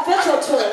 official to